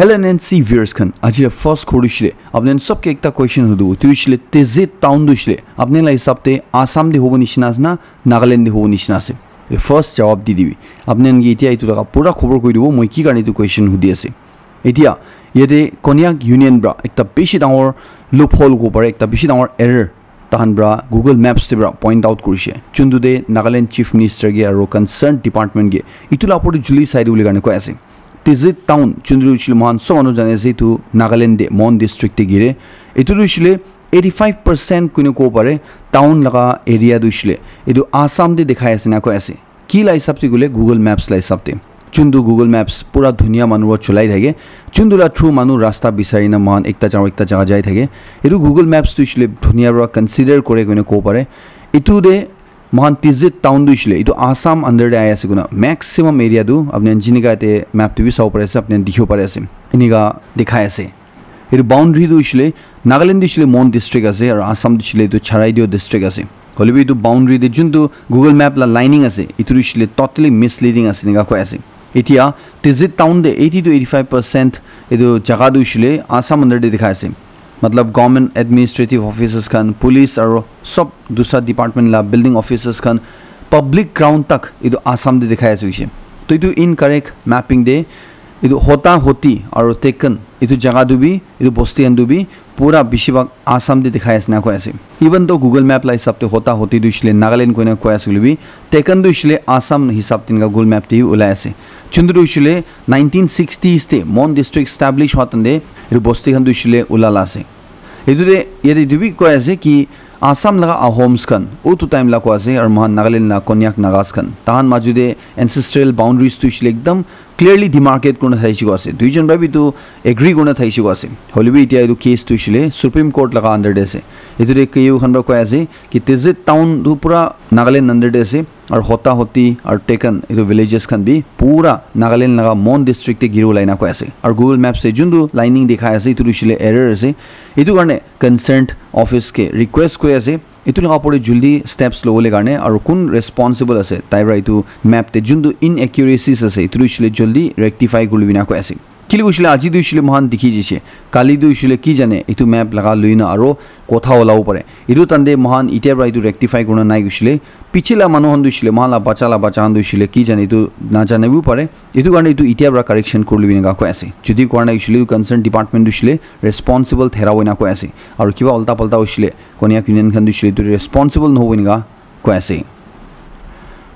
Helen and C viewers kan aji first khorishle apne sab ke ekta question hudu tuishle teze town dushle apne la hisab te Assam de hobo nishna na Nagaland de hobo nishna ase first জবাব দি দিবি আপোনালোকে এতিয়া এইটো লগা পূৰা খবৰ কৰি দিব মই কি কাৰণে এইটো কুৱেশ্যন সুধি আছে এতিয়া ইয়াতে কনিয়াক ইউনিয়ন পৰা এটা বেছি ডাঙৰ লুপ হল ক'ব পাৰে এটা বেছি ডাঙৰ এৰাৰ তাহান পৰা গুগল মেপছতে পৰা পইণ্ট আউট কৰিছে যোনটোতে নাগালেণ্ড চিফ মিনিষ্টাৰগে আৰু কনচাৰ্ণ ডিপাৰ্টমেণ্টগে ইটো লাপৰটো জুলি চাই দিব বুলি কাৰণে কৈ আছে টিজিত টাউন যোনটো হৈছিলে মহান চব মানুহ জানে যে এইটো নাগালেণ্ডে মন ডিষ্ট্ৰিক্টে গিৰে এইটো হৈছিলে এইটি ফাইভ পাৰ্চেণ্ট কোনে ক'ব পাৰে টাউন লগা এৰিয়া হৈছিলে এইটো আছামতে দেখাই আছে না কৈ আছে কি লা হিচাপতে গ'লে গুগল মেপছ লা হিচাপতে যোনটো গুগল মেপছ পূৰা ধুনীয়া মানুহৰ চলাই থাকে যোনটোলা থ্ৰু মানুহ ৰাস্তা বিচাৰি না মহান একটা জাগাৰ একটা জাগা যাই থাকে এইটো গুগল মেপছ হৈছিলে ধুনীয়াৰ পৰা কনচিডাৰ কৰে কোনে ক'ব পাৰে দিছিলে এইটো আছাম আণ্ডাৰতে আহি আছে কোনো মেক্সিমাম এৰিয়াটো আপুনি যেনেকুৱা ইয়াতে মেপটো বি চাব পাৰে আছে আপুনি দেখিব পাৰে আছে এনেকুৱা দেখাই আছে এইটো বাউণ্ডেৰীটো হৈছিলে নাগালেণ্ড দিছিলে মন ডিষ্ট্ৰিক্ট আছে আৰু আছাম দিছিলে এইটো চাৰাইদেউ ডিষ্ট্ৰিক্ট আছে হ'লেও এইটো বাউণ্ডেৰীতে যোনটো গুগল মেপ লাইনিং আছে এইটো দিছিলে টটেলি মিছলিডিং আছে এনেকুৱা কৈ আছে এতিয়া টিজিত টাউনতে eighty two eighty five percent এইটো জেগাটো হৈছিলে আছাম আণ্ডাৰতে দেখাই আছে मतलब गवर्नमेंट एडमिनिस्ट्रेटिव ऑफिसर्स खान पुलिस और सब दूसरा डिपार्टमेंट ला बिल्डिंग ऑफिसर्स खान पब्लिक ग्राउंड तक इदु आसाम दे दिखाया सुइसे तो इन इनकरेक्ट मैपिंग दे इदु होता होती और टेकन এইটো জাগা দুবি এইটো বস্তি আন দুবি পুৰা বেছিভাগ আসাম দে দেখাই আছে না কৈ আছে ইভেন তো গুগল মেপ লা হিচাপতে হতা হতি দিছিলে নাগালেণ্ড কৈ কৈ আছে বুলিবি টেকন দিছিলে আসাম হিচাপ তিনকা গুগল মেপ টি ওলাই আছে চুন্দু দিছিলে নাইনটিন ছিক্সটিজতে মন ডিষ্ট্ৰিক্ট ষ্টাব্লিছ হওঁতে এইটো বস্তিখন দিছিলে ওলালা আছে এইটোতে ইয়াতে এইটো বি কৈ আছে কি আসাম লগা আহোমছ খান ওটো টাইম লা কৈ আছে আৰু মহান নাগালেণ্ড না কন্যাক নাগাজ খান তাহান মাজুদে এনচেষ্ট্ৰেল বাউণ্ডেৰিজ দিছিলে একদম ক্লিয়াৰলি ডিমাৰ্কেট কৰি থাকিব আছে দুইজন ভাবি এইটো এগ্ৰি কৰি থাকিব আছে হ'লেও এতিয়া এইটো কেছ দিছিলে সুপ্ৰিম কোৰ্ট লগা আণ্ডাৰতে আছে এইটোতে কেইখন কৈ আছে কি তেজে টাউনটো পূৰা নাগালেণ্ড আণ্ডাৰতে আছে আৰু হতা হতি আৰু টেকন এইটো ভিলেজেছ খান বি পূৰা নাগালেণ্ড লগা মন ডিষ্ট্ৰিক্টে গিৰ ওলাই নাকৈ আছে আৰু গুগল মেপছে যোনটো লাইনিং দেখাই আছে এইটো দিছিলে এৰাৰ আছে এইটো কাৰণে কনচাৰ্ণ অফিচকে ৰিকুৱেষ্ট কৰি আছে এইটো লগা পৰি জল্দি ষ্টেপছ ল'বলৈ কাৰণে আৰু কোন ৰেচপনচিবল আছে তাইৰ পৰা এইটো মেপতে যোনটো ইন একিউৰেচিছ আছে এইটো দিছিলে জল্দি ৰেক্টিফাই কৰি বিনাকৈ আছে কি কৈছিলে আজি দিছিলে মহান দেখি দিছে কালি দিছিলে কি জানে এইটো মেপ লগা লৈ না আৰু কথা ওলাব পাৰে এইটো তান্দে মহান এতিয়াৰ পৰা এইটো ৰেক্টিফাই কৰা নাই গৈছিলে পিছিলা মানুহখন দিছিলে মহালা বাচ্চালা বাচ্চাখন দিছিলে কি জানে এইটো নাজানিবও পাৰে। এইটো কাৰণে এইটো এতিয়াৰ পৰা কাৰেকশ্যন কৰি ল'বি এনেকুৱা কৈ আছে। যদি কৰা নাই এইটো কনচাৰ্ণ ডিপাৰ্টমেণ্ট দিছিলে ৰেচপনচিবল থেৰাব এনেকুৱা কৈ আছে। আৰু কিবা ওল্টা পল্টা হৈছিলে কণীয়া ইউনিয়নখন দিছিলে এইটো ৰেচপনচিবল নহ'ব এনেকুৱা কৈ আছে।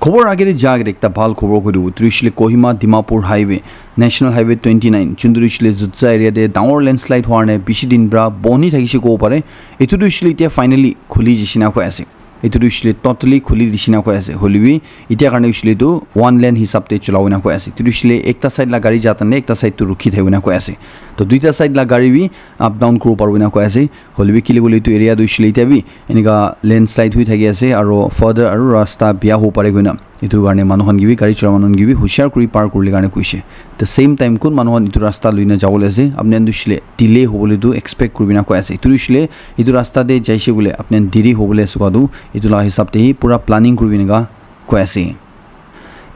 খবৰ আগেৰে যা আগেৰে একটা ভাল খবৰ কৈ দিব। তুৰিছিলে Kohima Dimapur highway national highway twenty nine যোনটো দিছিলে জুৎজা এৰিয়াতে ডাঙৰ লেণ্ডশ্লাইড হোৱাৰ নে বেছি দিন পৰা বনি থাকিছে ক'ব পাৰে। এইটো দিছিলে এতিয়া ফাইনেলি খুলি যিচিনা কৈ আছে। এইটো দিছিলে টটেলি খুলি দিচিনা কৈ আছে হ'লেও এতিয়া কাৰণে দিছিলে এইটো ওৱান লেন হিচাপতে চলাব না কৈ আছে এইটো একটা ছাইড লা গাড়ী যাতানে একটা ছাইডটো ৰখি থাকিব না কৈ আছে তো দুইটা ছাইড লা গাড়ী বি আপ ডাউন কৰিব পাৰিব না কৈ আছে হ'লেও কি গ'লে এইটো এৰিয়া দিছিলে এতিয়া বি এনেকুৱা লেণ্ডশ্লাইড হৈ থাকি আছে আৰু ফাৰ্ডাৰ আৰু ৰাস্তা বিয়া হ'ব পাৰে গৈ না এইটো কাৰণে মানুহখন গিবি গাড়ী চলোৱা মানুহখন গিবি হুচিয়াৰ কৰি পাৰ কৰিলে কাৰণে কৈছে দ্য ছেইম টাইম কোন মানুহখন এইটো ৰাস্তা লৈ না যাবলৈ আছে আপুনি দিছিলে ডিলে হ'বলৈতো এক্সপেক্ট কৰিব না কৈ আছে এইটো দিছিলে এইটো ৰাস্তাতে যাইছে বোলে আপুনি দেৰি হ'বলৈ আছে এইটো লা হিচাপতে সি পূৰা প্লানিং কৰিব এনেকুৱা কৈ আছে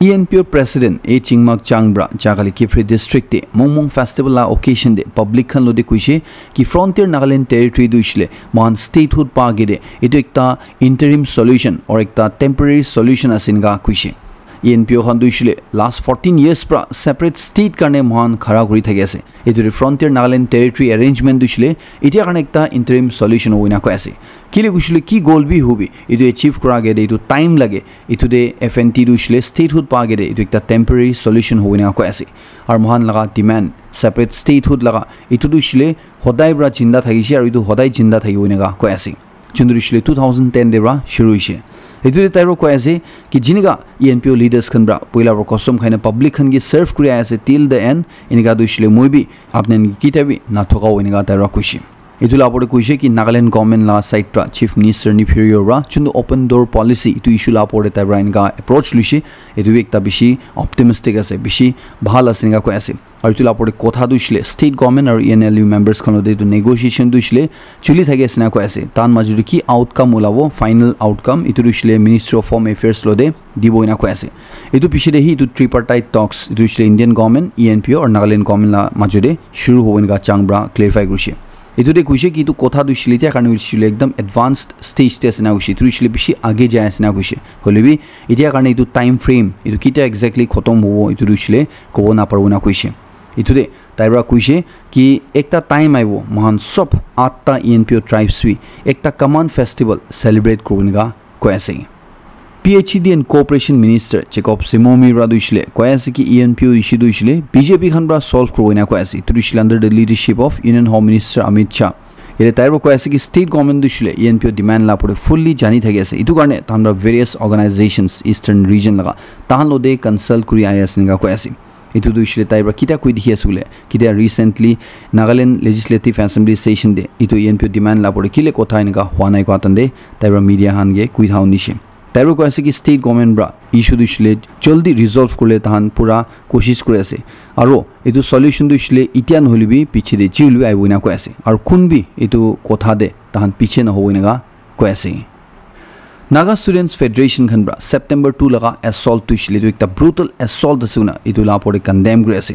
ই এন পি অ'ৰ প্ৰেচিডেণ্ট এই চিংমাক চাংব্ৰা জাগালি কিফ্ৰি ডিষ্ট্ৰিক্টে মংমং ফেষ্টিভেল লা অকেশ্যন দে পাব্লিকখন লদি কৈছে কি ফ্ৰণ্টিয়াৰ নাগালেণ্ড টেৰিটৰী দিছিলে মহান ষ্টেটহুড পাগেদে এইটো একটা ইণ্টাৰিম চলিউশ্যন অৰ একটা টেম্পৰেৰী চলিউশ্যন আছে এনেকুৱা কৈছে ই এন পি অ'খন দিছিলে লাষ্ট ফৰ্টিন ইয়েৰ্ছ পৰা ছেপাৰেট ষ্টেট কাৰণে মহান খাৰা কৰি থাকি আছে। এইটোৰে ফ্ৰণ্টিয়াৰ নাগালেণ্ড টেৰিটৰী এৰেঞ্জমেণ্ট দিছিলে এতিয়া কাৰণে এটা ইণ্টাৰিম চলিউশ্যন হ'ব এনেকৈ আছে। কেলৈ কৈছিলে কি গ'ল বি হবি এইটো এচিভ কৰা গেদে এইটো টাইম লাগে। এইটোতে এফ এন টি দিছিলে ষ্টেটহুড পোৱা গেদে এইটো এটা টেম্পৰেৰী চলিউশ্যন হ'ব এনেকৈ আছে। আৰু মহান লগা ডিমাণ্ড ছেপাৰেট ষ্টেটহুড লগা। এইটো দিছিলে সদায় পৰা জিন্দা থাকিছে আৰু এইটো সদায় জিন্দা থাকিব এনেকুৱা কৈ আছে। যোনটো দিছিলে টু থাউজেণ্ড টেন ডে পৰা শুৰু হৈছে। এইটোতে তাইৰো কৈ আছে কি যেনেকুৱা ই এন পি অ' লিডাৰ্ছখন পৰা পইলাৰ পৰা কষ্টম খাইনে পাব্লিকখন কি ছাৰ্ভ কৰি আছে টিল দ্য এণ্ড এনেকুৱা দিছিলে মই বি আপুনি কিতাবি নাথকাও এনেকুৱা এইটো লাভতে কৈছে কি নাগালেণ্ড গভৰ্ণমেণ্ট লা ছাইড পৰা চিফ মিনিষ্টাৰ নিফিৰিয়ৰ পৰা যোনটো অ'পেন ড'ৰ পলিচি এইটো ইছ্যু লাভতে তাইৰ পৰা এনেকুৱা এপ্ৰ'চ লৈছে এইটো একটা বেছি অপটিমিষ্টিক আছে বেছি ভাল আছে এনেকুৱা কৈ আছে আৰু এইটো লাপৰে কথাটো হৈছিলে ষ্টেট গভৰ্ণমেণ্ট আৰু ই এন এল ইউ মেম্বাৰ্ছখনতে এইটো নেগচিয়েশ্যনটো হৈছিলে চলি থাকে চিনাকৈ আছে তাৰ মাজতে কি আউটকাম ওলাব ফাইনেল আউটকাম এইটো হৈছিলে মিনিষ্ট্ৰী অফ হোম এফেয়াৰ্ছ লদে দিব এনেকৈ আছে। এইটো পিছতে সি এইটো ট্ৰিপাৰ্টাইট টক্স এইটো হৈছিলে Indian government E N P O' আৰু নাগালেণ্ড গভৰ্ণমেণ্টৰ মাজতে শুৰু হ'ব এনেকুৱা চাংব্ৰা ক্লেৰিফাই কৰিছে। এইটোতে কৈছে কি এইটো কথা দিছিলে এতিয়া কাৰণে হৈছিলে একদম এডভান্সড ষ্টেজতে আছে না কৈছে এইটো হৈছিলে বেছি আগে যায় আছে না কৈছে। হ'লে বি এতিয়া কাৰণে এইটো টাইম ফ্ৰেম এইটো কেতিয়া একজেক্টলি খতম হ'ব এইটো হৈছিলে ক'ব নাপাৰিব না কৈছে। এইটোতে তাইৰ পৰা কৈছে কি একটা টাইম আহিব মহান চব আঠটা E N P O' tribes B একটা কমান ফেষ্টিভেল চেলিব্ৰেট কৰোঁ এনেকুৱা কৈ আছে P H D and cooperation minister checkup চিমমিৰ পৰা দিছিলে কৈ আছে কি E N P O' issue দিছিলে বিজেপিখন পৰা চল্ভ কৰিব এনে কৈ আছে এইটো দিছিলে under the leadership of union home minister Amit Shah এতিয়া তাইৰ পৰা কৈ আছে কি ষ্টেট গভৰ্ণমেণ্ট দিছিলে E N P O' demand লাভৰে fully জানি থাকি আছে এইটো কাৰণে তাহাঁতৰ ভেৰিয়াছ অৰ্গেনাইজেশ্যনছ ইষ্টাৰ্ণ ৰিজন লগা তাহাঁ লোদে কনচাল্ট কৰি আহি আছে এনেকুৱা কৈ আছে এইটো দিছিলে তাইৰ পৰা কিতা কৈ দেখি আছোঁ বোলে কেতিয়া recently Nagaland legislative assembly session দে এইটো এন পি অ' ডিমাণ্ড লাভৰে কিলে কথা এনেকুৱা হোৱা নাই কোৱা দে পৰা মিডিয়া হানগে কৈ থাও নিছে তাইৰো কৈ আছে কি ষ্টেট গভৰ্ণমেণ্ট পৰা ইছ্যু দিছিলে জল্দি ৰিজল্ভ কৰিলে তাহান পূৰা কোচিছ কৰি আছে আৰু এইটো চলিউশ্যন দিছিলে এতিয়া নহ'লেবি পিছে দে যি হ'লেবি আহিব এনে কৈ আছে আৰু কোনবি এইটো কথা দে তাহান পিছে নহ'ব এনেকুৱা কৈ আছে নাগা ষ্টুডেণ্টছ ফেডাৰেশ্যনখন পৰা ছেপ্টেম্বৰ টু লগা এছল্ট দিছিলে এইটো এটা ব্ৰুটেল এছল্ট আছে না এইটো লাপৰে কণ্ডেম কৰি আছে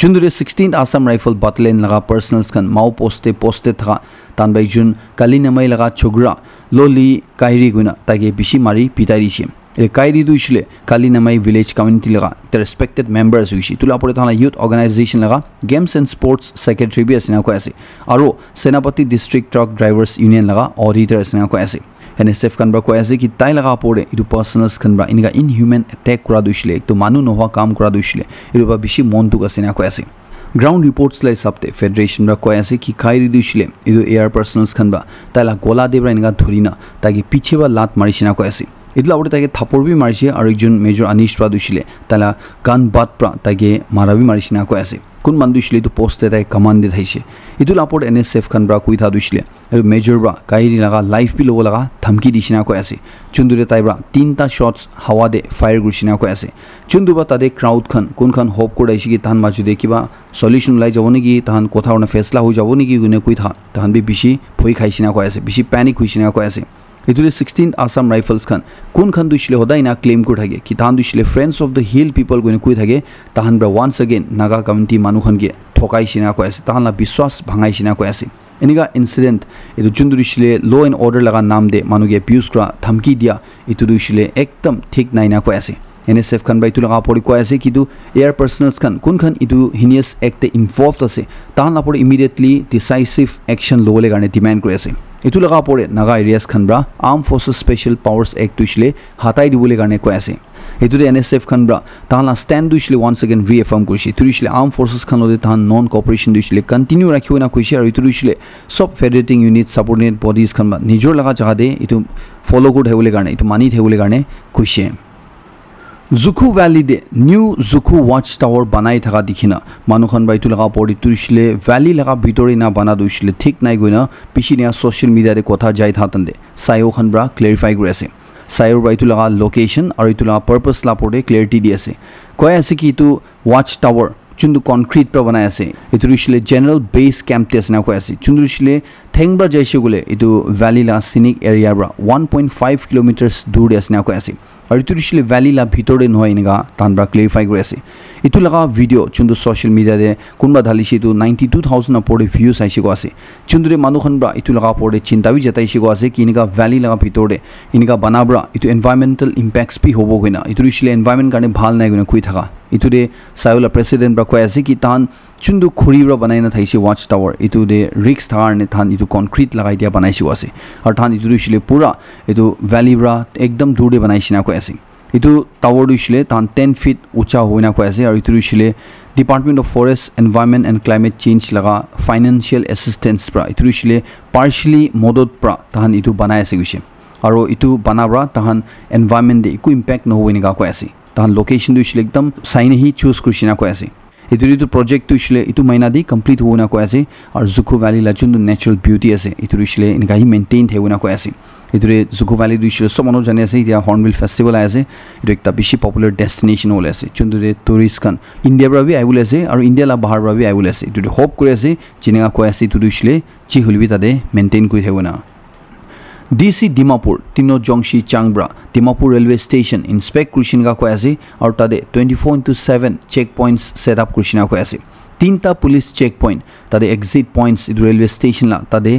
যোনদৰে ছিক্সটিন আছাম ৰাইফল বাটলেন লগা পাৰ্চনেলছখন মাও পষ্টে পষ্টে থকা তান বাই যোন কালি নামাই লগা চুগ্ৰা ললি কাইৰি গুণা তাকে বেছি মাৰি পিটাই দিছে এই কাইৰি দিছিলে কালি নামাই ভিলেজ কমিউনিটি লগা এটা ৰেচপেক্টেড মেম্বাৰ্ছ হৈছে তোলা পৰে তাহাঁ ইউথ অৰ্গেনাইজেশ্যন লগা গেমছ এণ্ড স্পৰ্টছ ছেক্ৰেটেৰী বি আছে এনেকৈ আছে আৰু সেনাপতি ডিষ্ট্ৰিক্ট ট্ৰাক ড্ৰাইভাৰ্ছ ইউনিয়ন লগা অডিটাৰ আছে এনেকৈ আছে এন এছ এফ খান পৰা কৈ আছে কি তাই লগা পৰে এইটো পাৰ্চনেলছ পৰা এনেকুৱা ইনহিউমেন এটেক কৰা দিছিলে এইটো মানুহ নোহোৱা কাম কৰা দিছিলে এইটোৰ পৰা বেছি মনটোক আছে এনেকৈ আছে গ্ৰাউণ্ড ৰিপৰ্টছ লাই হিচাপতে ফেডাৰেশ্যন পৰা কৈ আছে কি খাই দিছিলে এইটো এয়াৰ পাৰ্চনেলছ খান বা তাইলা গলা দি পৰা এনেকুৱা ধৰি না তাকে পিছে বা লাট মাৰিছে না কৈ আছে এইটো লগতে তাকে থাপৰ বি মাৰিছে আৰু একজন মেজৰ আনিছ পৰা দিছিলে তাইলা গান বাট পৰা তাকে মাৰা বি মাৰিছে না কৈ আছে। কোন মানুহ দিছিলে এইটো পষ্ট এটাই কামান দি থাকিছে এইটো লাপত এন এছ এফ খান পৰা কৈ থা আৰু মেজৰ পৰা কাহিনী লগা লাইফ বি ল'ব লগা ধমকি দিছিনা কৈ আছে। যোনটোৰে তাইৰ পৰা তিনিটা শ্বটছ হাৱা দে ফায়াৰ কৰিছিনা কৈ আছে। যোনটো বা তাতে ক্ৰাউডখন কোনখন হোপ কৰি আহিছে কি তাহান মাজতে কিবা চলিউশ্যন ওলাই যাব নেকি? তাহান কথা ফেচলা হৈ যাব নেকি কোনে কৈ থা তাহান বি বেছি ভয় খাইছিনা কৈ আছে বেছি পেনিক হৈছিনা কৈ আছে। এইটোতে ছিক্সটিন আছাম ৰাইফলছখন কোনখন দিছিলে সদায় না ক্লেইম কৰি থাকে কি তাহান দিছিলে friends of the hill people গৈ কৈ থাকে তাহান পৰা ওৱান্স এগেইন নাগা কমিউনিটি মানুহখনকে ঠকাই চিনা কৈ আছে তাহান বিশ্বাস ভাঙাই চিনা কৈ আছে এনেকুৱা ইনচিডেণ্ট এইটো যোনটো দিছিলে ল' এণ্ড অৰ্ডাৰ লগা নাম দে মানুহকে এবিউজ কৰা ধমকি দিয়া এইটো দিছিলে একদম ঠিক নাই না কৈ আছে এন এছ এফ খান বা এইটো লগা পৰি কৈ আছে কিন্তু এয়াৰ পাৰ্চনেলছ খান কোনখন এইটো হিনিয়াছ এক্টে ইনভলভ আছে তাহান আপৰি ইমিডিয়েটলি ডিচাইচিভ একশ্যন ল'বলৈ কাৰণে ডিমাণ্ড কৰি আছে এইটো লগা পৰে নাগা এৰিয়াছ খান পৰা armed forces special powers act দিছিলে হাতাই দিবলৈ কাৰণে কৈ আছে এইটোতে এন এছ এফ খান পৰা তাহাঁ ষ্টেণ্ড দিছিলে ওৱান ছেকেণ্ড ৰি এফাৰ্ম কৰিছে এইটো দিছিলে আৰ্ম ফৰ্চেছ খানতে তাহাঁ নন কপাৰেশ্যন দিছিলে কণ্টিনিউ ৰাখিব না কৈছে আৰু এইটো দিছিলে sub federating unit subordinate bodies খান বা নিজৰ লগা জেগাতে এইটো ফ'ল' কৰি থাকিবলৈ কাৰণে এইটো মানি থাকিবলৈ কাৰণে কৈছে জুখু ভেলীতে নিউ জুখু ৱাচ টাৱাৰ বনাই থকা দেখি না মানুহখন বা এইটো লগা পৰি তুলিছিলে ভেলী লগা ভিতৰে না বনা দিছিলে ঠিক নাই গৈ না পিছদিনা ছ'চিয়েল মিডিয়াতে কথা যাই থাকতে চাইওখন পৰা ক্লেৰিফাই কৰি আছে চাইৰ পৰা এইটো লগা লোকেশ্যন আৰু এইটো লগা পাৰ্পজ লাপতে ক্লেৰিটি দি আছে কৈ আছে কি এইটো ৱাচ টাৱাৰ যোনটো কনক্ৰিট পৰা বনাই আছে এইটো দিছিলে জেনেৰেল বেছ কেম্পতে আছে কৈ আছে যোনটো দিছিলে থেংবা যাইছে বোলে এইটো ভেলী লা চিনিক এৰিয়াৰ পৰা ওৱান পইণ্ট ফাইভ কিলোমিটাৰ্ছ দূৰে আছে কৈ আছে আৰু এইটো দিছিলে ভেলী লা ভিতৰতে নহয় এনেকুৱা তাহান পৰা ক্লেৰিফাই কৰি আছে এইটো লগা ভিডিঅ' যোনটো ছ'চিয়েল মিডিয়াতে কোনোবা ঢালিছে এইটো নাইণ্টি টু থাউজেণ্ড ওপৰতে ভিউজ আহিছে গৈ আছে। যোনটোৰে মানুহখন পৰা এইটো লগা ওপৰতে চিন্তা বি জতাইছে আছে কি এনেকুৱা ভেলী লগা ভিতৰতে এনেকুৱা বনাবৰা এইটো এনভাইৰমেণ্টেল ইম্পেক্টছ বি হ'ব গৈ না। এইটো দিছিলে এনভাইৰমেণ্ট কাৰণে ভাল নাই গৈ কৈ থকা। এইটোতে চাইলা প্ৰেচিডেণ্ট পৰা কৈ আছে কি তাহান যোনটো খৰিৰ বনাই নাথাকিছে ৱাচ টাৱাৰ এইটোতে ৰিক্স থকাৰ কাৰণে তাহান এইটো কনক্ৰিট লগাই দিয়া বনাইছে আছে। আৰু তাহান এইটো দিছিলে পূৰা এইটো ভেলীৰ একদম দূৰতে বনাইছে না কৈ আছে। এইটো টাৱাৰ দিছিলে তাহান টেন ফিট উচা হৈ না কৈ আছে আৰু এইটো দিছিলে department of forest environment and climate change লগা ফাইনেন্সিয়েল এছিষ্টেঞ্চ পৰা এইটো দিছিলে পাৰ্চিয়েলি মদত পৰা তাহান এইটো বনাই আছে গৈছে আৰু এইটো বনাব তাহান এনভাইৰমেণ্টে একো ইম্পেক্ট নহ'ব এনেকুৱা কৈ আছে। তাহান লোকেশ্যনটো হৈছিলে একদম চাই নাহি চুজ কৰিছে না কৈ আছে। এইটো যিটো প্ৰজেক্টটো হৈছিলে এইটো মাইনা দি কমপ্লিট হ'ব না কৈ আছে আৰু জুখু ভেলী যোনটো নেচাৰেল বিউটি আছে এইটো হৈছিলে এনেকুৱা সি মেইনটেইন থাকিব না কৈ আছে এইটোৰে জুকু ভেলী দিছিলোঁ চব মানুহ জানি আছে এতিয়া হৰ্ণবিল ফেষ্টিভেল আহি আছে এইটো এটা বেছি পপুলাৰ ডেষ্টিনেশ্যন ওলাই আছে যোনটোৰে টুৰিষ্ট খান ইণ্ডিয়াৰ পৰা বি আহিবলৈ আছে আৰু ইণ্ডিয়া লা বাহাৰ পৰা বি আহিবলৈ আছে এইটোতে হোপ কৰি আছে যেনেকুৱা কৈ আছে এইটো দিছিলে যি হ'লেবি তাতে মেইনটেইন কৰি থাকিব না ডি চি ডিমাপুৰ তিনো জংচি চাংব্ৰা ডিমাপুৰ ৰেলৱে ষ্টেচন ইনস্পেক্ট কৰিছিনগা কৈ আছে আৰু তাতে twenty four into seven check points set up কৰিছিনা কৈ আছে তিনিটা পুলিচ চেক পইণ্ট তাতে এক্সিট পইণ্টছ এইটো ৰেলৱে ষ্টেচন লা তাতে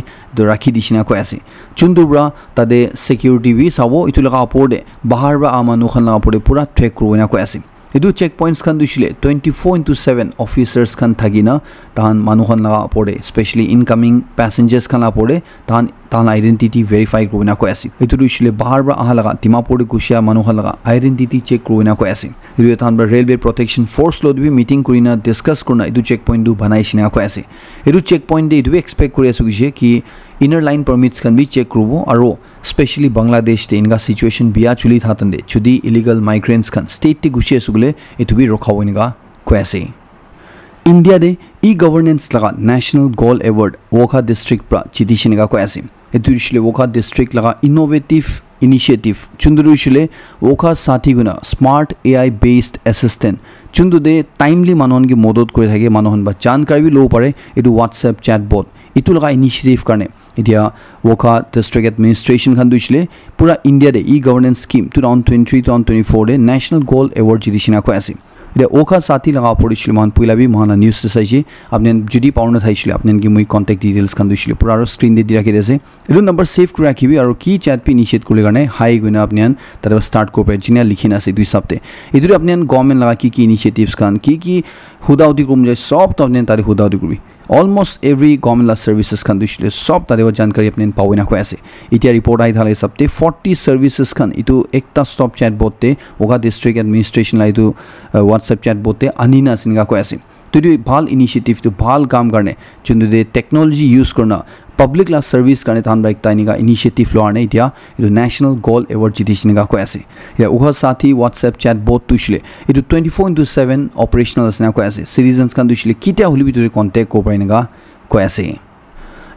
ৰাখি দিছিনা কৈ আছে যোনটোৰ তাতে ছিকিউৰিটি বি চাব এইটো লগা ওপৰতে বাহাৰ বা লগা ওপৰতে পূৰা ট্ৰেক কৰিব আছে এইটো চেক পইণ্টছ খান দিছিলে twenty four into seven officers খান থাকি না তাহান মানুহখন লগা পৰে স্পেচিয়েলি ইনকামিং পেচেঞ্জাৰ্ছ খান পৰে তাহান তাহান আইডেণ্টিটি ভেৰিফাই কৰিব কৈ আছিল এইটো দিছিলে বাহাৰ পৰা অহা লগা ডিমাপুৰতে গুচিয়া মানুহখন লগা আইডেণ্টিটি চেক কৰিব কৈ আছিল এইটো তাহান পৰা ৰেলৱে প্ৰটেকশ্যন ফ'ৰ্চ লৈ দিবি মিটিং কৰি না ডিছকাছ কৰি না এইটো চেক পইণ্টটো বনাইছিলে কৈ আছে এইটো চেক পইণ্টে এইটোৱে এক্সপেক্ট কৰি আছোঁ কি ইনাৰ লাইন পাৰ্মিটছ খান বি চেক কৰিব আৰু স্পেচিয়েলি বাংলাদেশতে এনেকুৱা চিটুৱেশ্যন বিয়া চলি থাকতে যদি ইলিগেল মাইগ্ৰেণ্টছ খান ষ্টেটতে গুচি আছোঁ বোলে এইটো বি ৰখাব এনেকুৱা কৈ আছে ইণ্ডিয়াতে ই গভৰ্নেন্স লগা national gold award Wokha district পৰা চিঠি চিনেকা কৈ আছে এইটো দিছিলে ৱখা ডিষ্ট্ৰিক্ট লগা ইন'ভেটিভ ইনিচিয়েটিভ যোনটো দিছিলে ৱখা ষাঠি গুণা smart A I based assistant যোনটোতে timely মানুহনকে মদত কৰি থাকে মানুহন বা জানকাৰী ল'ব পাৰে এইটো হোৱাটছএপ চেট বট এইটো লগা ইনিচিয়েটিভ কাৰণে এতিয়া ৱখা ডিষ্ট্ৰিক্ট এডমিনিষ্ট্ৰেশ্যন খান দিছিলে, পূৰা ইণ্ডিয়াতে e governance scheme two thousand twenty three two thousand twenty ফ'ৰতে national gold award জিতি চিনাকৈ আছে। এতিয়া ঔষধ সাথী লগা পড়িছিল মহান পইলাবি, মহান নিউজ চাইছে, আপনি যদি পাও নাথাইছিল আপনাকে মুই কন্টেক্ট ডিটেলস খান দিছিল পুরা আর স্ক্রিন দিয়ে রাখি দিয়েছে এইটো নাম্বার সেভ করে রাখিবি আর কি চ্যাট পি ইনিশিয়েট করলে কারণে হাই গুণ আপনি তারপর স্টার্ট করবে যিনি লিখি না আছে দুই সপ্তাহে। এইটো আপনি গভর্নমেন্ট লগা কি কি ইনিশিয়েটিভস খান, কি কি হুদাউদি করম যায় সব তো আপনি তাদের হুদাউদি কৰবি almost every government last services খান দিছিলে চব তাতে জানকাৰী আপুনি পাবই নাকৈ আছে এতিয়া ৰিপৰ্ট আহি থাকে হিচাপতে ফৰ্টি ছাৰ্ভিচেছ খান এইটো একটা ষ্টপ চেট বটে ওগা ডিষ্ট্ৰিক্ট এডমিনিষ্ট্ৰেশ্যন এইটো হোৱাটছএপ চেট বটে আনি না চিনেকা কৈ আছে তো এইটো ভাল ইনিচিয়েটিভটো ভাল কাম কাৰণে যোনটো টেকন'লজি ইউজ কৰা পাব্লিক লাষ্ট ছাৰ্ভিচ কাৰণে তাহান বা একটা এনেকুৱা ইনিচিয়েটিভ লোৱাৰ নাই এতিয়া এইটো নেশ্যনেল গ'ল্ড এৱাৰ্ড জিতিছে এনেকুৱা কৈ আছে এতিয়া উহ সাথী হোৱাটছএপ চেট বট তুছিলে এইটো twenty four into seven operational আছে কৈ আছে চিটিজেনছ খান তুছিলে কেতিয়া হ'লে ভিতৰত কণ্টেক্ট কৰিব পাৰে এনেকুৱা কৈ আছে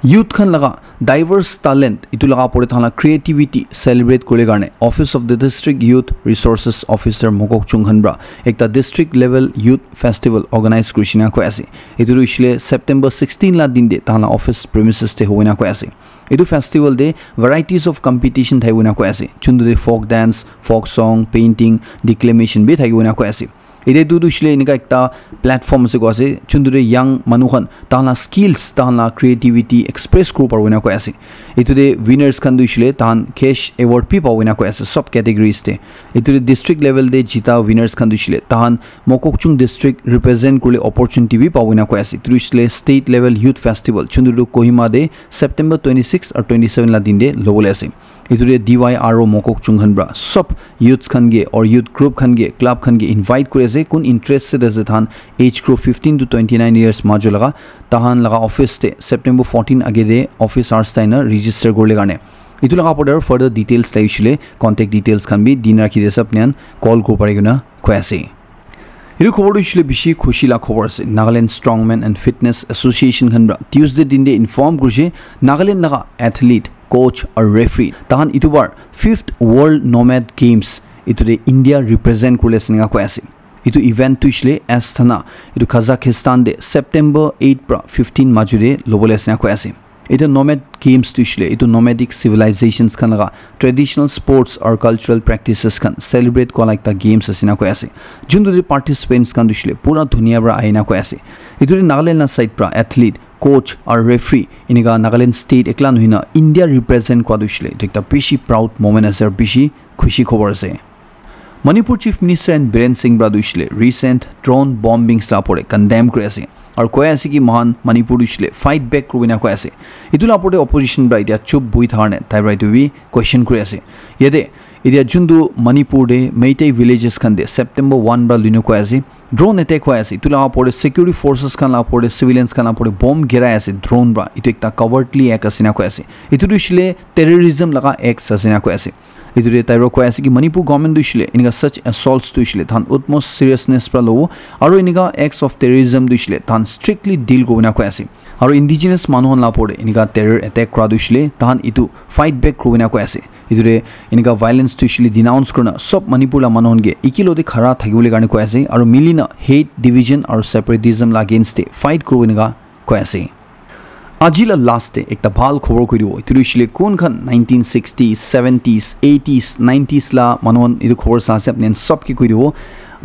ইউথ খান লগা ডাইভাৰ্ছ টেলেণ্ট এইটো লগা পৰে তাহাঁ ক্ৰিয়েটিভিটি চেলিব্ৰেট কৰিলে কাৰণে office of the district youth resources officer Mokok Chunghanbra একটা district level youth festival organise কৰিছিনা কৈ আছে এইটো হৈছিলে ছেপ্টেম্বৰ ছিক্সটিন লাখ দিন দে তাহাঁ অফিচ প্ৰিমিচেছতে হ'ব না আছে এইটো ফেষ্টিভেল দে ভেৰাইটিজ অফ কম্পিটিশ্যন থাকিব না কৈ আছে দে ফক ডান্স ফক চং পেইণ্টিং ডিক্লেমেশ্যন বি থাকিব না আছে এতিয়া এইটো দিছিলে এনেকুৱা এটা প্লেটফৰ্ম আছে কৈ আছে যোনটোতে য়াং মানুহখন তাহাঁলা স্কিলছ তাহাঁলা ক্ৰিয়েটিভিটি এক্সপ্ৰেছ কৰিব পাৰিব এনেকৈ আছে এইটোতে উইনাৰ্ছ খান দিছিলে তাহান কেছ এৱাৰ্ড পি পাব এনেকৈ আছে চব কেটেগৰিজতে এইটোতে ডিষ্ট্ৰিক্ট লেভেলতে জিতা উইনাৰ্ছ খান দিছিলে তাহান মককচুং ডিষ্ট্ৰিক্ট ৰিপ্ৰেজেণ্ট কৰিলে অপৰচুনিটি বি পাব এনেকৈ আছে এইটো দিছিলে ষ্টেট লেভেল ইউথ ফেষ্টিভেল যোনটো কহিমাদে ছেপ্টেম্বৰ টুৱেণ্টি ছিক্স আৰু টুৱেণ্টি ছেভেন লা দিন দে ল'বলৈ আছে এইটোতে D Y R O' Mokok Chungkhanbra চব ইউথ খানগে অৰ ইউথ গ্ৰুপ খানগে ক্লাব খানগে ইনভাইট কৰি আছে কোন ইণ্টাৰেষ্টেড আছে তাহান age group fifteen to twenty nine years মাজৰ লগা তাহান লগা অফিচতে ছেপ্টেম্বৰ ফৰ্টিন আগেদে অফিচ আৰ্টছ টাইনাৰ ৰেজিষ্টাৰ কৰিলে কাৰণে এইটো লগা আৰু ফাৰ্ডাৰ ডিটেইলছ লাগিছিলে কণ্টেক্ট ডিটেইলছ খান বি দিন ৰাখি দিছে আপুনি কল কৰিব পাৰি কিনা কৈ আছে এইটো খবৰটো হৈছিলে বেছি খুচি লাগ খবৰ আছে Nagaland strongman and fitness association Khan Tuesday দিন দে ইনফৰ্ম কৰিছে নাগালেণ্ড লগা এথলিট কোচ আৰু ৰেফ্ৰি তাহান ইটো বাৰ ফিফ্থ ৱৰ্ল্ড নমেড গেমছ এইটোতে ইণ্ডিয়া ৰিপ্ৰেজেণ্ট কৰিলে চিনেকা কৈ আছিল এইটো ইভেণ্ট হৈছিলে এছথানা এইটো কাজাখিস্তান দে ছেপ্টেম্বৰ এইট পৰা ফিফটিন মাজুৰে ল'বলৈ চিনেকা কৈ আছে এতিয়া নমেড গেমছ দিছিলে এইটো নমেডিক চিভিলাইজেশ্যনছ খান লগা ট্ৰেডিশ্যনেল স্পৰ্টছ আৰু কালচাৰেল প্ৰেক্টিচেছ খান চেলিব্ৰেট কৰা এটা গেমছ আছে কৈ আছে যোনটোতে পাৰ্টিচিপেণ্টছ খান দিছিলে পূৰা ধুনীয়া পৰা আহি কৈ আছে এইটোতে নাগালেণ্ডৰ ছাইড পৰা এথলিট কোচ আৰু ৰেফ্ৰি এনেকুৱা নাগালেণ্ড ষ্টেট একলা নহয় না ইণ্ডিয়া ৰিপ্ৰেজেণ্ট কৰা দিছিলে এইটো এটা বেছি প্ৰাউড মমেণ্ট আছে আৰু বেছি খুচি খবৰ আছে Manipur chief minister and Biren Singh Bora দিছিলে ৰিচেণ্ট ড্ৰোন বম্বিং চাপৰে কণ্ডেম কৰি আছে আৰু কৈ আছে কি মহান মণিপুৰ দিছিলে ফাইট বেক কৰিব কৈ আছে এইটো লাপতে অপজিশ্যন পৰা এতিয়া চুপ বহি থকা নাই তাই পৰা এইটো বি কুৱেশ্যন কৰি আছে ইয়াতে এতিয়া যোনটো মণিপুৰতে মেইটাই ভিলেজেছ খান দিয়ে ছেপ্টেম্বৰ ওৱান পৰা লৈ কৈ আছে ড্ৰোন এটেক হৈ আছে এইটো লগা পৰে ছিকিউৰিটি ফ'ৰ্চেছ খান লগা পৰে চিভিলিয়েন্স খান লগা পৰে বম্ব গেৰাই আছে ড্ৰোন পৰা এইটো এটা কভাৰ্টলি এক আছে কৈ আছে এইটো দিছিলে টেৰৰিজিম লগা এক্স আছে কৈ আছে এইটোৰে তাইৰ কৈ আছে কি মণিপুৰ গভৰ্ণমেণ্ট দিছিলে এনেকুৱা ছাচ এছল্টছ দিছিলে তাহান উটমষ্ট চিৰিয়াছনেছ পৰা ল'ব আৰু এনেকুৱা এক্স অফ টেৰিজম দিছিলে তাহান ষ্ট্ৰিক্টলি ডিল কৰিব কৈ আছে আৰু ইণ্ডিজিনাছ মানুহৰ লাপৰে এনেকুৱা টেৰৰ এটেক কৰা দিছিলে তাহান ইটো ফাইট বেক কৰিব কৈ আছে এইটোৰে এনেকুৱা ভাইলেঞ্চ দিছিলে ডিনাউন্স কৰা চব মণিপুৰলা মানুহনকে একেলগে খাৰা থাকিবলৈ কাৰণে কৈ আছে আৰু মিলিনা হেট ডিভিজন আৰু ছেপাৰেটিজম লাগেইনষ্টে ফাইট কৰিব এনেকুৱা কৈ আছে আজিলা লাষ্টে একটা ভাল খবৰ কৈ দিব। এইটো দিছিলে কোনখন? নাইনটিন ছিক্সটিজ ছেভেণ্টিজ এইটিজ নাইণ্টিজলা মানুহন এইটো খবৰ চাই আছে আপুনি চবকে কৈ দিব।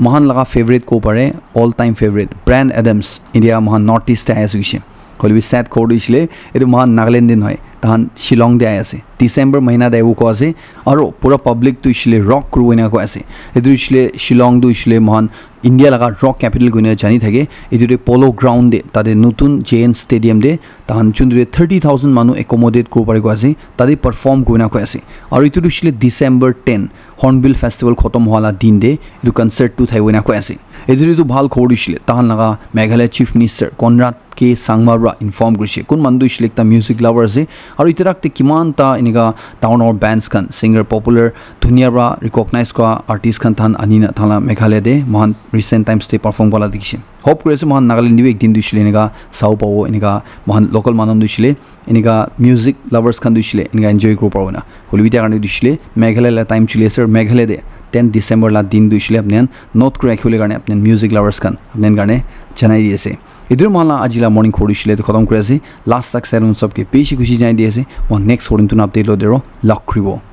মহান লগা ফেভৰেট ক'ব পাৰে? All time favourite brand Adams এতিয়া মহান নৰ্থ ইষ্টে আহি আছে গৈছে হ'লে ছেট খবৰ দিছিলে। এইটো মহান নাগালেণ্ডে তাহান শ্বিলং দে আহি আছে। ডিচেম্বৰ মহিনাত আহিব কোৱা আছে আৰু পূৰা পাব্লিকটো ইছিলে ৰক কৰিব এনেকুৱা কৈ আছে এইটো ইছিলে শ্বিলংটো ইছিলে মহান ইণ্ডিয়া লগা ৰক কেপিটেল গৈ জানি থাকে। এইটোতে পল' গ্ৰাউণ্ড দে তাতে নতুন জে এন ষ্টেডিয়াম দে তাহান যোনটোতে থাৰ্টি থাউজেণ্ড মানুহ একমডেট কৰিব পাৰি কৈ আছে তাতে পাৰফৰ্ম কৰি কৈ আছে। আৰু এইটোতো ইছিলে ডিচেম্বৰ টেন হৰ্ণবিল ফেষ্টিভেল খতম হোৱা দিন দে এইটো কনচাৰ্টটো থাকিব কৈ আছে। এইটোতো ভাল খবৰ দিছিলে তাহান লগা মেঘালয় চিফ মিনিষ্টাৰ কনৰাট কে চাংমাৰা ইনফৰ্ম কৰিছে। কোন মানুহ দিছিলে এটা মিউজিক লাভাৰ আছে আৰু এতিয়াতে কিমানটা এনেকুৱা ডাঙৰ ডাঙৰ বেণ্ডছ খান ছিংগাৰ পপুলাৰ ধুনীয়াৰ পৰা ৰিকগনাইজ কৰা আৰ্টিষ্ট খান তাহান আনি তাহালা মেঘালয় দে মহান ৰিচেণ্ট টাইমছতে পাৰফৰ্ম কৰা দেখিছে হোপ কৰি আছোঁ মহান নাগালেণ্ডেও একদিন দিছিলে এনেকুৱা চাব পাব এনেকুৱা মহান লোকেল মানুহ দিছিলে এনেকুৱা মিউজিক লাভাৰ্ছ খান দিছিলে এনেকুৱা এনজয় কৰিব পাব না হলিবিটাৰ কাৰণে দিছিলে মেঘালয় টাইম চলি আছে আৰু মেঘালয় দে টেন ডিচেম্বৰ লা দিন দিছিলে আপুনি নোট কৰি ৰাখিবলৈ কাৰণে আপুনি মিউজিক লাভাৰ্ছ খান আপোনাৰ কাৰণে জনাই দি আছে এইটোৰ মালা আজিলা মৰ্ণিং কৰিছিলে এইটো খতম কৰি আছে। লাষ্ট তাক চেলুন চবকে বেছি খুচি জনাই দি আছে। মই নেক্সট কৰিমটো আপডেট লৈ দিওঁ লগ কৰিব।